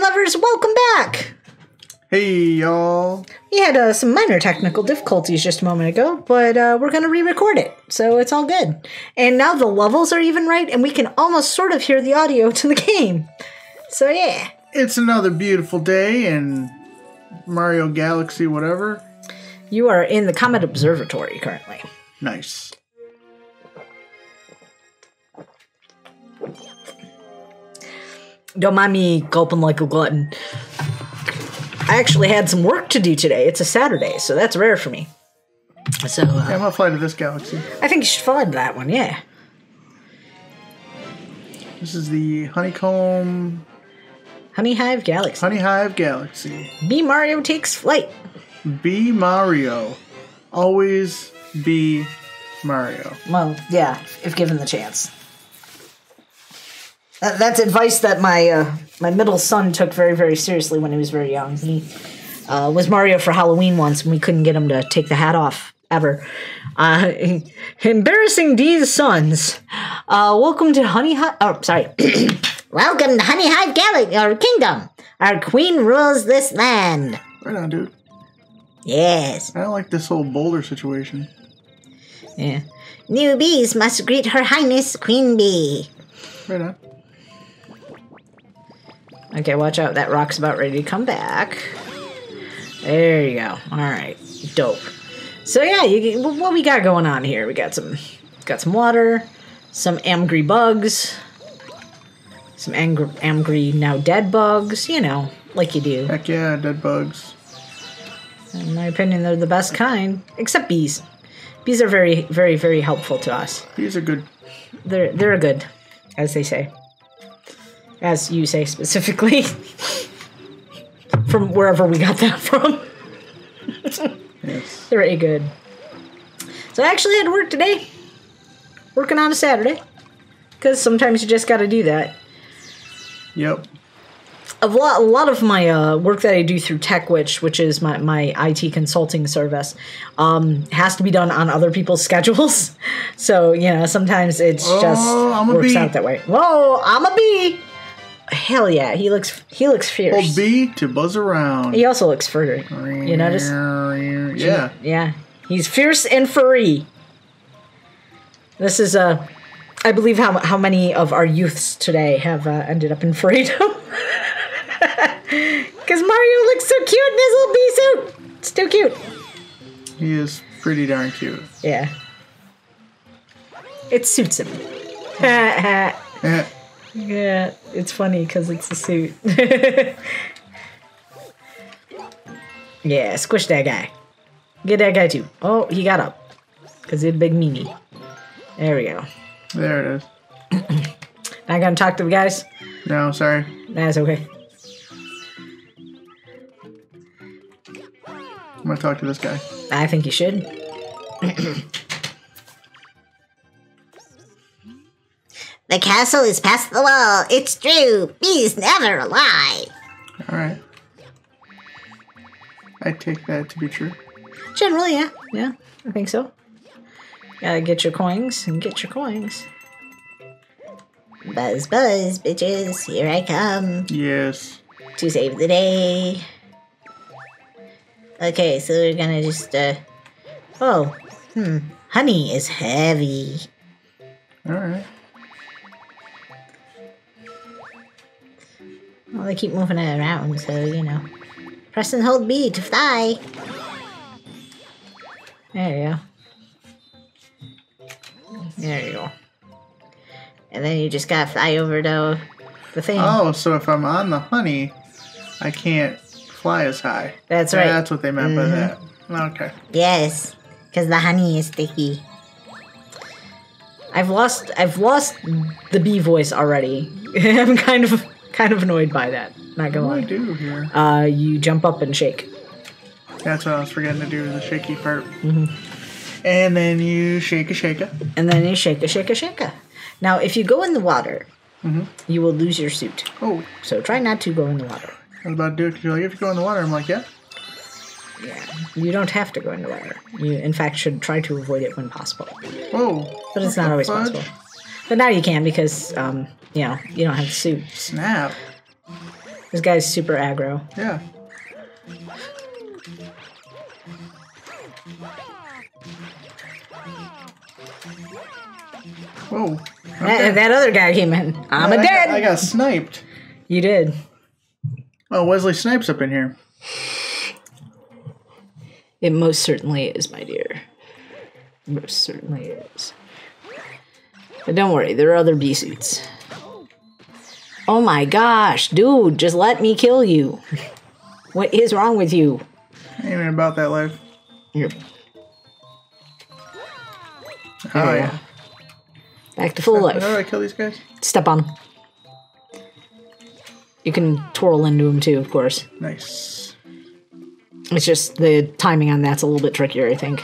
Lovers, welcome back! Hey, y'all. We had uh, some minor technical difficulties just a moment ago, but uh, we're going to re record it, so it's all good. And now the levels are even right, and we can almost sort of hear the audio to the game. So, yeah. It's another beautiful day in Mario Galaxy, whatever. You are in the Comet Observatory currently. Nice. Don't mind me gulping like a glutton. I actually had some work to do today. It's a Saturday, so that's rare for me. So Yeah, uh, I'm gonna fly to this galaxy. I think you should find that one, yeah. This is the Honeycomb Honey Hive Galaxy. Honey Hive Galaxy. Bee Mario takes flight. Be Mario. Always be Mario. Well, yeah, if given the chance. That, that's advice that my uh, my middle son took very very seriously when he was very young. He uh, was Mario for Halloween once, and we couldn't get him to take the hat off ever. Uh, embarrassing D's sons. Uh, welcome to Honey Hive. Oh, sorry. welcome to Honey Hive Galaxy or Kingdom. Our queen rules this land. Right on, dude. Yes. I don't like this whole boulder situation. Yeah. New bees must greet Her Highness Queen Bee. Right on. Okay, watch out. That rock's about ready to come back. There you go. All right, dope. So yeah, you what we got going on here? We got some, got some water, some angry bugs, some angry, angry now dead bugs. You know, like you do. Heck yeah, dead bugs. In my opinion, they're the best kind, except bees. Bees are very, very, very helpful to us. Bees are good. They're they're good, as they say. As you say specifically. from wherever we got that from. Yes. They're very good. So I actually had to work today. Working on a Saturday. Because sometimes you just gotta do that. Yep. A lot, a lot of my uh, work that I do through TechWitch, which is my, my IT consulting service, um, has to be done on other people's schedules. So, you know, sometimes it's just Oh, I'm works out that way. Whoa, I'm a bee! Hell yeah, he looks he looks fierce. Old B to buzz around. He also looks furry. You notice? Yeah. Yeah, he's fierce and furry. This is uh, I believe how how many of our youths today have uh, ended up in furrydom. Because Mario looks so cute in his little bee suit. It's too cute. He is pretty darn cute. Yeah. It suits him. Yeah, it's funny because it's a suit. yeah, squish that guy. Get that guy too. Oh, he got up. Because he's a big meanie. There we go. there it is. Not gonna talk to the guys? No, sorry. That's okay. I'm gonna talk to this guy. I think you should. The castle is past the wall. It's true. Bees never lie. All right. I take that to be true. Generally, yeah. Yeah, I think so. Gotta get your coins and get your coins. Buzz, buzz, bitches. Here I come Yes. to save the day. Okay, so we're gonna just, uh. Oh, hmm. Honey is heavy. All Well, they keep moving it around, so, you know. Press and hold B to fly. There you go. There you go. And then you just gotta fly over to The thing. Oh, so if I'm on the honey, I can't fly as high. That's right. That's what they meant by mm-hmm. that. Okay. Yes, because the honey is sticky. I've lost I've lost the bee voice already. I'm kind of kind of annoyed by that. Not What gonna do I do here? Uh, you jump up and shake. That's what I was forgetting to do, the shaky part. Mm-hmm. And then you shake a shake a. And then you shake a shake a shake a. Now, if you go in the water, Mm-hmm. you will lose your suit. Oh, So try not to go in the water. I was about to do it because you're like, if you go in the water, I'm like, yeah. Yeah. You don't have to go in the water. You, in fact, should try to avoid it when possible. Whoa. But it's not always fudge? possible. But now you can because, um, you know, you don't have the suit. Snap. This guy's super aggro. Yeah. Whoa. That, that other guy came in. I'm a dead. got, I got sniped. you did. Oh, Wesley Snipes up in here. It most certainly is, my dear. Most certainly is. But don't worry, there are other bee suits. Oh my gosh, dude, just let me kill you. What is wrong with you? I Ain't even about that life. You're Oh, yeah. back to full life. How do. I kill these guys? Step on 'em. You can twirl into them too, of course. Nice. It's just the timing on that's a little bit trickier, I think.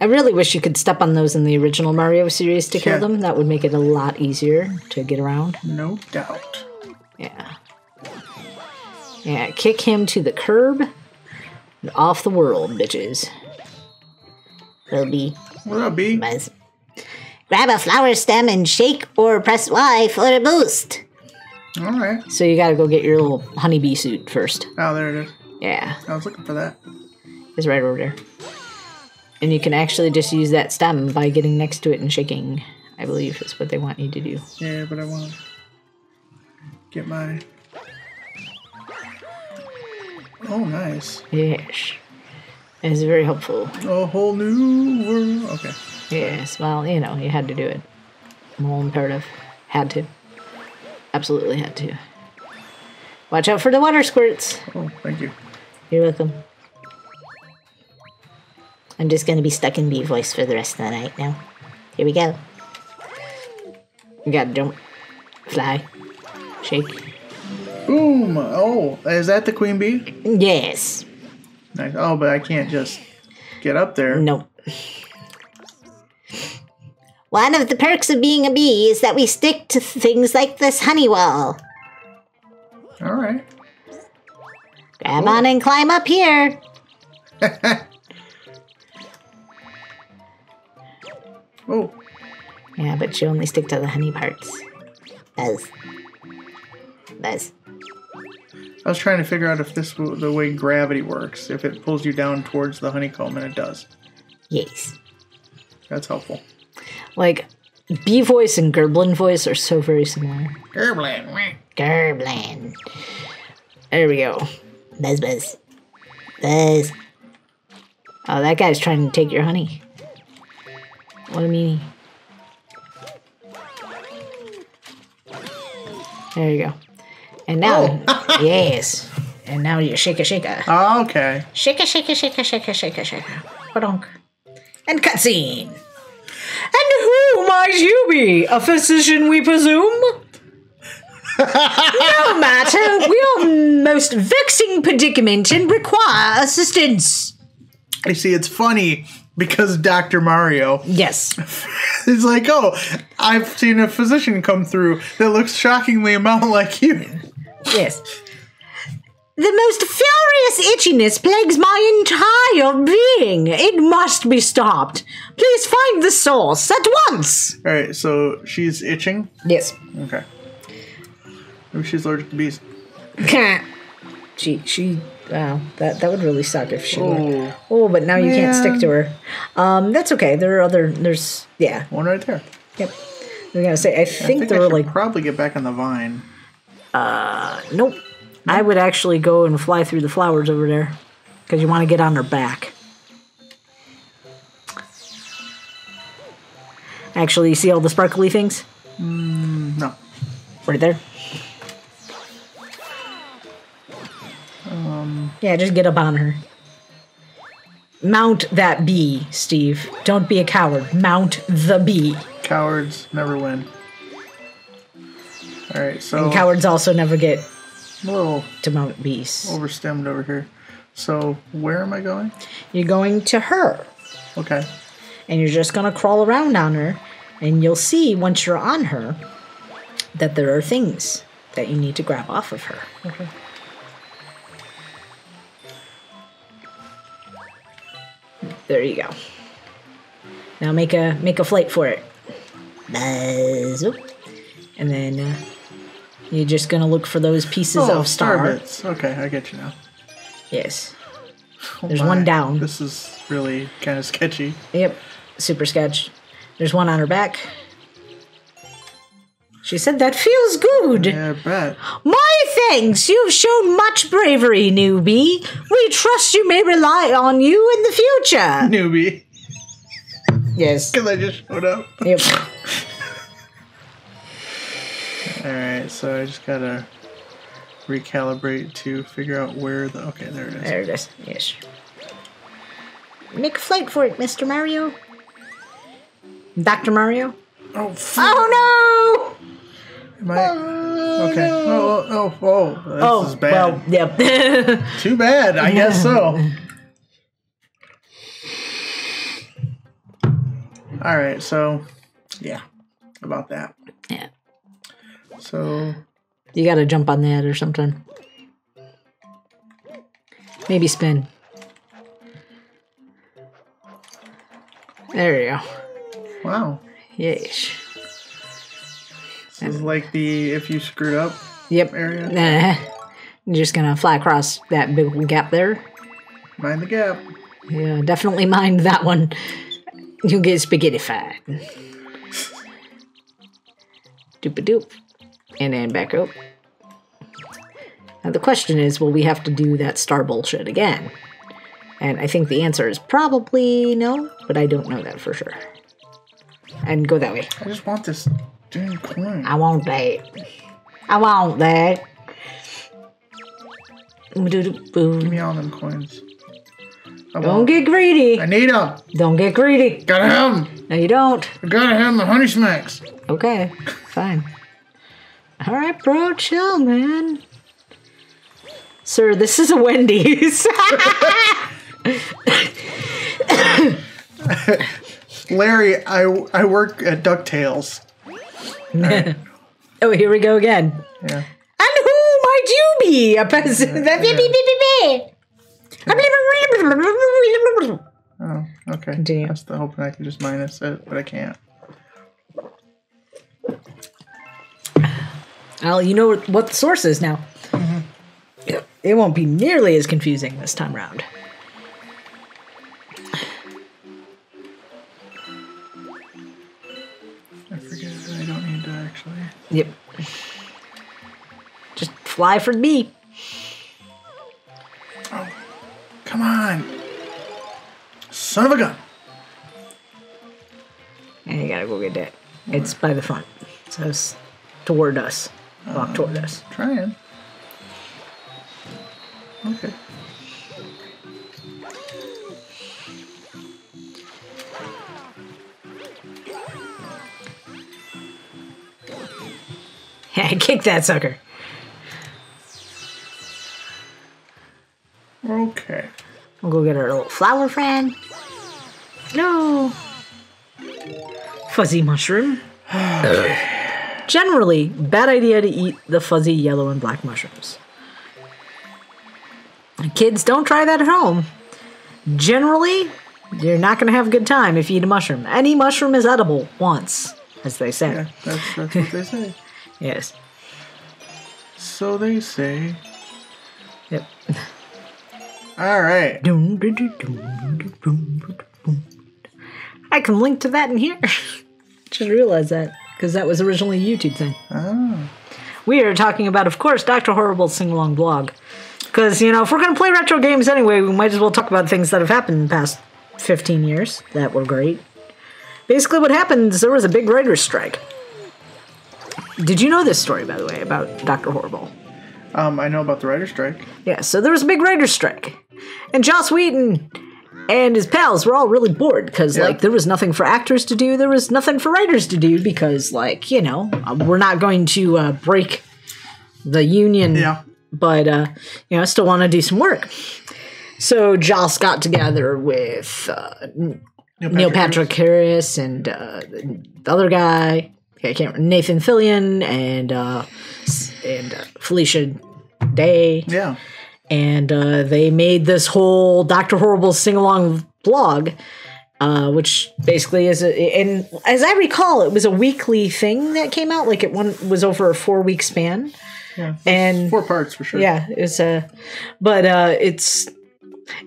I really wish you could step on those in the original Mario series to kill them. That would make it a lot easier to get around. No doubt. Yeah. Yeah, kick him to the curb. and Off the world, bitches. Will be What up. Grab a flower stem and shake or press Y for a boost. All right. So you gotta go get your little honeybee suit first. Oh, there it is. Yeah, I was looking for that. it's right over there. And you can actually just use that stem by getting next to it and shaking. I believe is what they want you to do. Yeah, but I want to get my. Oh, nice. Yes. It's very helpful. A whole new world. Okay. Yes, well, you know, you had to do it. Moral imperative. Had to. Absolutely had to. Watch out for the water squirts. Oh, thank you. You're welcome. I'm just gonna be stuck in bee voice for the rest of the night now. Here we go. You gotta jump, fly, shake. Boom. Oh, is that the queen bee? Yes. Nice. Oh, but I can't just get up there. Nope. One of the perks of being a bee is that we stick to things like this honey wall. All right. Grab on and climb up here. Oh, Yeah, but you only stick to the honey parts. Buzz. Buzz. I was trying to figure out if this w- the way gravity works. If it pulls you down towards the honeycomb, and it does. Yes. That's helpful. Like, bee voice and gerblin voice are so very similar. Gerblin. Gerbland. There we go. Buzz buzz. Buzz. Oh, that guy's trying to take your honey. What a meanie. There you go. And now, oh. yes. And now you shake a shake a. Oh, okay. Shake a shake a shake a shake a shake a shake a. Badonk. And cutscene. And who might you be? A physician, we presume? no matter. We are most vexing predicament and require assistance. I see, it's funny because Dr. Mario Yes. is like, oh, I've seen a physician come through that looks shockingly amount like you. Yes. The most furious itchiness plagues my entire being. It must be stopped. Please find the source at once. All right, so she's itching. Yes. Okay. Maybe she's allergic to bees. she she wow that that would really suck if she were. Oh, Oh, but now you can't stick to her. Um, that's okay. There are other. There's yeah. one right there. Yep. I was gonna say. I I think, think there I were like probably get back on the vine. Uh, nope. I would actually go and fly through the flowers over there because you want to get on her back. Actually, you see all the sparkly things No. right there. Yeah, just get up on her. Mount that bee, Steve. Don't be a coward. Mount the bee. Cowards never win. All right, so and Cowards also never get a little to mount bees. overstemmed over here. So where am I going? You're going to her, Okay. and you're just going to crawl around on her, and you'll see once you're on her that there are things that you need to grab off of her. There you go. Now make a make a flight for it. And then uh, You're just gonna look for those pieces Oh, of star. star. Okay, I get you now. Yes. Oh There's my, one down. This is really kind of sketchy. Yep. Super sketch. There's one on her back. She said that feels good. Yeah, I bet. My thanks. You've shown much bravery, newbie. We trust you may rely on you in the future. Newbie, Yes. because I just showed up. Yep. All right, so I just gotta recalibrate to figure out where the. Okay, there it is. There it is. Yes. Make a flight for it, Mr. Mario. Dr. Mario? Oh, f- Oh am I? Okay. Oh, oh, oh, oh. This no! is Oh, bad. well, yep. Too bad. I guess so. All right, so yeah, about that. yeah. So You gotta jump on that or something. Maybe spin. There you go. wow, Yes. Is like the if you screwed up Yep. area. Nah. You're just gonna fly across that big gap there. Mind the gap. Yeah, definitely mind that one. You'll get spaghettified. Doop a doop. And then back up. Now the question is, will we have to do that star bullshit again? And I think the answer is probably no, but I don't know that for sure. And go that way. I just want this damn coin. I want that. I want that. Give Don't me all them coins. I want- get greedy. I need them. Don't get greedy. Gotta have them. No, you don't. I gotta have the honey smacks. Okay, fine. All right, bro, chill, man. Sir, this is a Wendy's. Larry, I, I work at DuckTales. oh, here we go again. Yeah. And who might you be? A person. peasant? Oh, okay. Continue. I was hoping I could just minus it, but I can't. Well, you know what the source is now. It- It won't be nearly as confusing this time around. I forget. Actually. Yep. Just fly for me. Oh, come on. Son of a gun. And you gotta go get that. It's by the front. So it's toward us. Walk uh, toward us. Trying. Okay. Kick that sucker. Okay. We'll go get our little flower friend. No. Fuzzy mushroom. Generally, bad idea to eat the fuzzy yellow and black mushrooms. Kids, don't try that at home. Generally, you're not going to have a good time if you eat a mushroom. Any mushroom is edible once, as they say. Yeah, that's, that's what they say. Yes. So they say. Yep. All right. I can link to that in here. Just realized that because that was originally a YouTube thing. Oh. We are talking about, of course, Dr. Horrible's sing along blog. Because, you know, if we're going to play retro games anyway, we might as well talk about things that have happened in the past 15 years that were great. Basically, what happened is there was a big writer's strike. Did you know this story, by the way, about Dr. Horrible? Um, I know about the writer's strike. Yeah, so there was a big writer's strike. And Joss Whedon and his pals were all really bored because, Yeah. like, there was nothing for actors to do, there was nothing for writers to do because, like, you know, uh, we're not going to uh, break the union, Yeah. but, uh, you know, I still want to do some work. So Joss got together with uh, Neil Patrick Harris and uh, the other guy, I can't remember, Nathan Fillion and uh, and uh, Felicia Day Yeah. and uh, they made this whole Doctor Horrible sing along blog. uh, which basically is a, and as I recall, it was a weekly thing that came out. Like it one was over a four week span, Yeah. and Four parts for sure. yeah, it's a, but uh, it's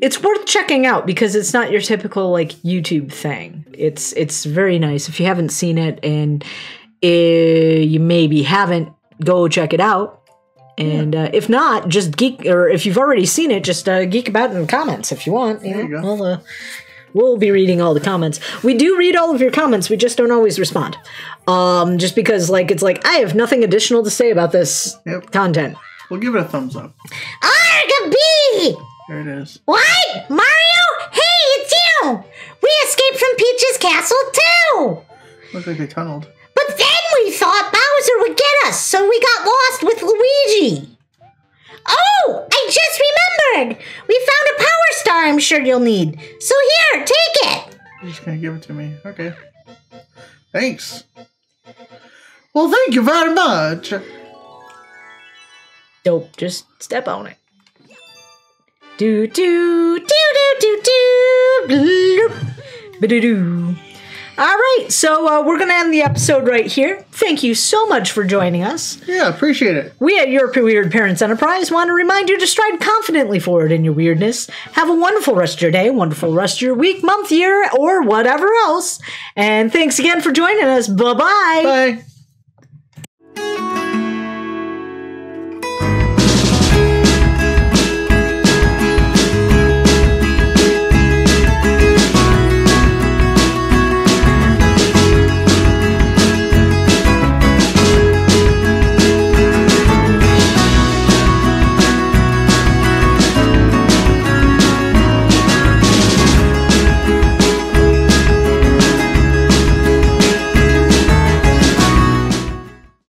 it's worth checking out because it's not your typical like YouTube thing. It's it's very nice. If you haven't seen it and uh, you maybe haven't, go check it out. And uh, if not, just geek, or if you've already seen it, just uh, geek about it in the comments if you want. You There you know, go. We'll, uh, we'll be reading all the comments. We do read all of your comments. We just don't always respond. Um, just because, like, it's like I have nothing additional to say about this Yep. content. We'll give it a thumbs up. Arga B! There it is. What? Mario? Hey, it's you! We escaped from Peach's castle too! Looks like they tunneled. But then we thought Bowser would get us, so we got lost with Luigi. Oh, I just remembered! We found a power star I'm sure you'll need. So here, take it! You're just gonna give it to me. Okay. Thanks. Well, thank you very much. Dope. Just step on it. Do do do do do do. bloop, ba-do-do. All right, so uh, we're gonna end the episode right here. Thank you so much for joining us. Yeah, appreciate it. We at Your Weird Parents Enterprise want to remind you to stride confidently forward in your weirdness. Have a wonderful rest of your day, wonderful rest of your week, month, year, or whatever else. And thanks again for joining us. Bye-bye. Bye.